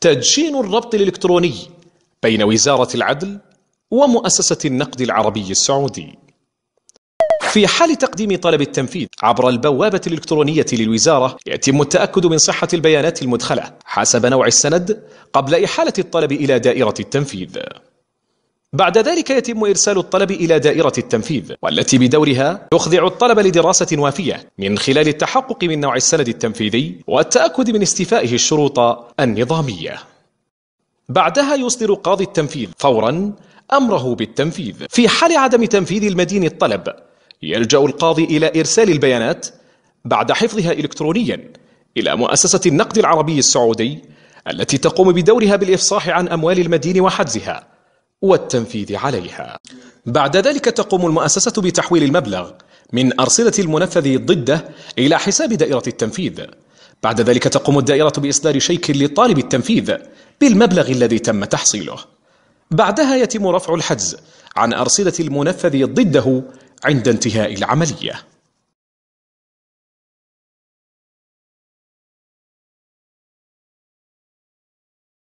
تدشين الربط الإلكتروني بين وزارة العدل ومؤسسة النقد العربي السعودي. في حال تقديم طلب التنفيذ عبر البوابة الإلكترونية للوزارة يتم التأكد من صحة البيانات المدخلة حسب نوع السند قبل إحالة الطلب إلى دائرة التنفيذ. بعد ذلك يتم إرسال الطلب إلى دائرة التنفيذ والتي بدورها تخضع الطلب لدراسة وافية من خلال التحقق من نوع السند التنفيذي والتأكد من استيفائه الشروط النظامية. بعدها يصدر قاضي التنفيذ فورا أمره بالتنفيذ. في حال عدم تنفيذ المدين الطلب يلجأ القاضي إلى إرسال البيانات بعد حفظها إلكترونيا إلى مؤسسة النقد العربي السعودي التي تقوم بدورها بالإفصاح عن أموال المدين وحجزها. والتنفيذ عليها. بعد ذلك تقوم المؤسسة بتحويل المبلغ من أرصدة المنفذ ضده إلى حساب دائرة التنفيذ. بعد ذلك تقوم الدائرة بإصدار شيك لطالب التنفيذ بالمبلغ الذي تم تحصيله. بعدها يتم رفع الحجز عن أرصدة المنفذ ضده عند انتهاء العملية.